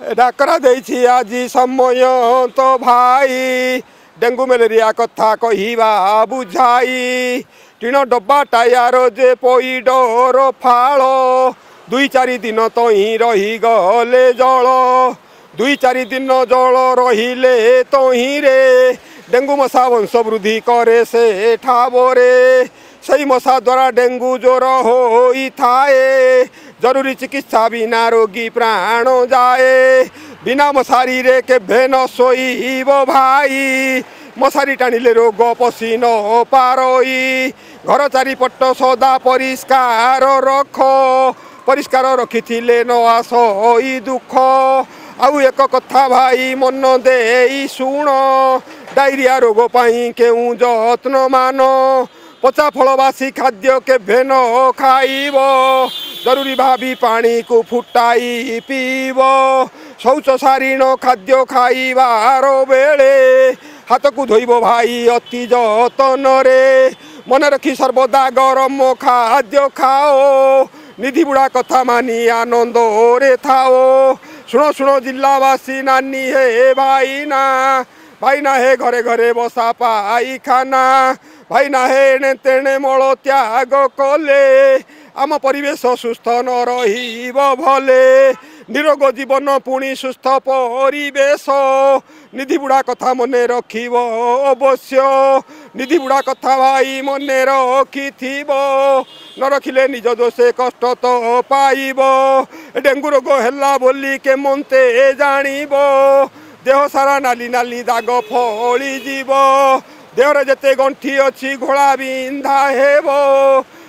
ଡାକରା ଦେଇଛି ଆଜି ସମୟ ତ ଭାଇ ଡେଙ୍ଗୁ ମ୍ୟାଲେରିଆ କଥା କହିବା ବୁଝାଇ ଟିଣ ଡବା ଟାୟାର ଯେ ପଇଡ଼ର ଫାଳ ଦୁଇ ଚାରି ଦିନ ତ ହିଁ ରହିଗଲେ ଜଳ ଦୁଇ ଚାରି ଦିନ ଜଳ ରହିଲେ ତହିଁରେ ଡେଙ୍ଗୁ ମଶା ବଂଶ ବୃଦ୍ଧି କରେ ସେ ଠାବରେ ସେଇ ମଶା ଦ୍ୱାରା ଡେଙ୍ଗୁ ଜ୍ୱର ହୋଇଥାଏ ଜରୁରୀ ଚିକିତ୍ସା ବିନା ରୋଗୀ ପ୍ରାଣ ଯାଏ ବିନା ମଶାରୀରେ କେବେ ନ ଶୋଇବ ଭାଇ ମଶାରୀ ଟାଣିଲେ ରୋଗ ପଶି ନ ପାରଇ ଘର ଚାରିପଟ ସଦା ପରିଷ୍କାର ରଖ ପରିଷ୍କାର ରଖିଥିଲେ ନ ଆସଇ ଦୁଃଖ ଆଉ ଏକ କଥା ଭାଇ ମନ ଦେଇ ଶୁଣ। ଡାଇରିଆ ରୋଗ ପାଇଁ କେଉଁ ଯତ୍ନ ମାନ? ପଚା ଫଳ ବାସି ଖାଦ୍ୟ କେବେ ନ ଖାଇବ? ଜରୁରୀ ଭାବି ପାଣିକୁ ଫୁଟାଇ ପିଇବ। ଶୌଚ ସାରିଣ ଖାଦ୍ୟ ଖାଇବାର ବେଳେ ହାତକୁ ଧୋଇବ ଭାଇ ଅତି ଯତନରେ। ମନେ ରଖି ସର୍ବଦା ଗରମ ଖାଦ୍ୟ ଖାଅ। ନିଧି ବୁଢ଼ା କଥା ମାନି ଆନନ୍ଦରେ ଥାଅ। ଶୁଣ ଶୁଣ ଜିଲ୍ଲାବାସୀ ନାନୀ ହେ ଭାଇନା। ଭାଇନା ହେ ଘରେ ଘରେ ବସା ପାଇଖାନା। ଭାଇନା ହେ ଏଣେ ତେଣେ ମଳ ତ୍ୟାଗ କଲେ। ଆମ ପରିବେଶ ସୁସ୍ଥ ନ ରହିବ ଭଲେ। ନିରୋଗ ଜୀବନ ପୁଣି ସୁସ୍ଥ ପରିବେଶ। ନିଧି ବୁଢ଼ା କଥା ମନେ ରଖିବ ଅବଶ୍ୟ। ନିଧି ବୁଢ଼ା କଥା ଭାଇ ମନେ ରଖିଥିବ। ନ ରଖିଲେ ନିଜ ଦୋଷେ କଷ୍ଟ ତ ପାଇବ। ଡେଙ୍ଗୁ ରୋଗ ହେଲା ବୋଲି କେମନ୍ତେ ଜାଣିବ। ଦେହ ସାରା ନାଲି ନାଲି ଦାଗ ଫଳିଯିବ। ଦେହରେ ଯେତେ ଗଣ୍ଠି ଅଛି ଘୋଳା ବିନ୍ଧା ହେବ।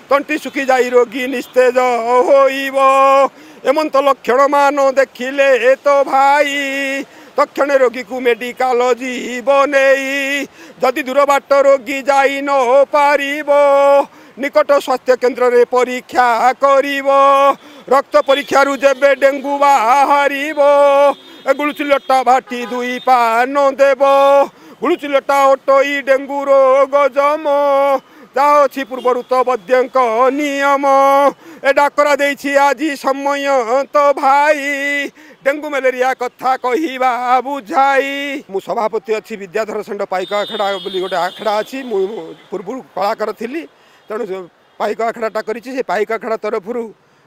ତଣ୍ଟି ଶୁଖି ଯାଇ ରୋଗୀ ନିସ୍ତେଜ ହୋଇବ ଏମନ୍ତ ଲକ୍ଷଣ ମାନ ଦେଖିଲେ ତ ଭାଇ ତକ୍ଷଣେ ରୋଗୀକୁ ମେଡ଼ିକାଲ ଯିବ ନେଇ ଯଦି ଦୂର ବାଟ ରୋଗୀ ଯାଇ ନ ପାରିବ ନିକଟ ସ୍ୱାସ୍ଥ୍ୟ କେନ୍ଦ୍ରରେ ପରୀକ୍ଷା କରିବ ରକ୍ତ ପରୀକ୍ଷାରୁ ଯେବେ ଡେଙ୍ଗୁ ବାହାରିବ ଗୁଳୁଚି ଲଟା ଭାଟି ଦୁଇ ପାନ ଦେବ ଗୁଳୁଚି ଲଟା ଅଟୋଇ ଯାହା ଅଛି ପୂର୍ବରୁ ତ ବୈଦ୍ୟଙ୍କ ନିୟମ। ଏ ଡାକରା ଦେଇଛି ଆଜି ସମୟ ତ ଭାଇ। ଡେଙ୍ଗୁ ମ୍ୟାଲେରିଆ କଥା କହିବା ବୁଝାଇ। ମୁଁ ସଭାପତି ଅଛି ବିଦ୍ୟାଧର ଷଣ୍ଢ ପାଇକ ଆଖଡ଼ା ବୋଲି ଗୋଟେ ଆଖଡ଼ା ଅଛି। ମୁଁ ପୂର୍ବରୁ କଳାକାର ଥିଲି ତେଣୁ ପାଇକ ଆଖଡ଼ାଟା କରିଛି। ସେ ପାଇକ ଆଖଡ଼ା ତରଫରୁ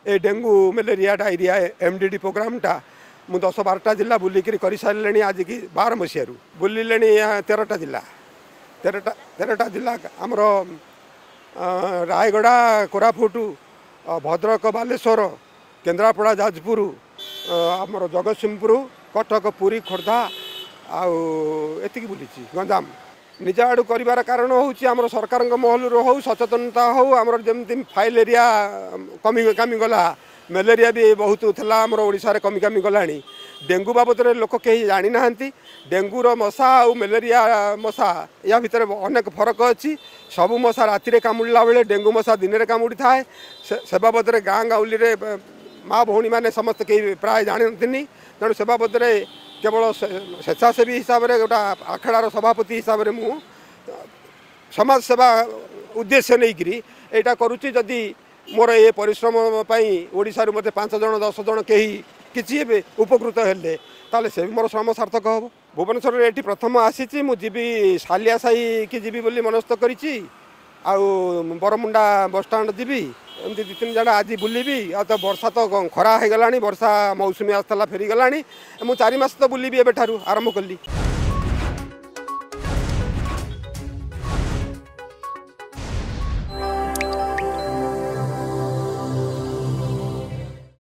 ଏ dengue malaria diarrhoea M D D ପ୍ରୋଗ୍ରାମଟା ମୁଁ ଦଶ ବାରଟା ଜିଲ୍ଲା ବୁଲିକିରି କରିସାରିଲେଣି ଆଜିକି ବାର ମସିହାରୁ। ବୁଲିଲେଣି ତେରଟା ଜିଲ୍ଲା। ତେରଟା ତେରଟା ଜିଲ୍ଲା ଆମର ରାୟଗଡ଼ା କୋରାପୁଟ ଭଦ୍ରକ ବାଲେଶ୍ୱର କେନ୍ଦ୍ରାପଡ଼ା ଯାଜପୁର ଆମର ଜଗତସିଂହପୁର କଟକ ପୁରୀ ଖୋର୍ଦ୍ଧା ଆଉ ଏତିକି ବୁଲିଛି ଗଞ୍ଜାମ। ନିଜ ଆଡ଼ୁ କରିବାର କାରଣ ହେଉଛି ଆମର ସରକାରଙ୍କ ମହଲରୁ ହେଉ ସଚେତନତା ହେଉ ଆମର ଯେମିତି ଫାଇଲ ଏରିଆ କମି କମିଗଲା। ମ୍ୟାଲେରିଆ ବି ବହୁତ ଥିଲା ଆମର ଓଡ଼ିଶାରେ କମି କମି ଗଲାଣି ଡେଙ୍ଗୁ ବାବଦରେ ଲୋକ କେହି ଜାଣିନାହାନ୍ତି। ଡେଙ୍ଗୁର ମଶା ଆଉ ମ୍ୟାଲେରିଆ ମଶା ୟା ଭିତରେ ଅନେକ ଫରକ ଅଛି। ସବୁ ମଶା ରାତିରେ କାମୁଡ଼ିଲା ବେଳେ ଡେଙ୍ଗୁ ମଶା ଦିନରେ କାମୁଡ଼ିଥାଏ। ସେ ବାବଦରେ ଗାଁ ଗାଉଲିରେ ମା ଭଉଣୀମାନେ ସମସ୍ତେ କେହି ପ୍ରାୟ ଜାଣନ୍ତିନି। ତେଣୁ ସେ ବାବଦରେ କେବଳ ସ୍ୱେଚ୍ଛାସେବୀ ହିସାବରେ ଗୋଟା ଆଖଡ଼ାର ସଭାପତି ହିସାବରେ ମୁଁ ସମାଜ ସେବା ଉଦ୍ଦେଶ୍ୟ ନେଇକିରି ଏଇଟା କରୁଛି। ଯଦି ମୋର ଏ ପରିଶ୍ରମ ପାଇଁ ଓଡ଼ିଶାରୁ ମୋତେ ପାଞ୍ଚ ଜଣ ଦଶ ଜଣ କେହି କିଛି ଏବେ ଉପକୃତ ହେଲେ ତାହେଲେ ସେ ବି ମୋର ଶ୍ରମ ସାର୍ଥକ ହେବ ଭୁବନେଶ୍ୱରରେ ଏଠି ପ୍ରଥମ ଆସିଛି ମୁଁ ଯିବି ସାଲିଆ ସାହିକି ଯିବି ବୋଲି ମନସ୍ଥ କରିଛି ଆଉ ବରମୁଣ୍ଡା ବସଷ୍ଟାଣ୍ଡ ଯିବି ଏମିତି ଦୁଇ ତିନି ଜାଗା ଆଜି ବୁଲିବି ଆଉ ତ ବର୍ଷା ତ ଖରା ହେଇଗଲାଣି ବର୍ଷା ମୌସୁମୀ ଆସିଥିଲା ଫେରିଗଲାଣି ମୁଁ ଚାରି ମାସ ତ ବୁଲିବି ଏବେଠାରୁ ଆରମ୍ଭ କଲି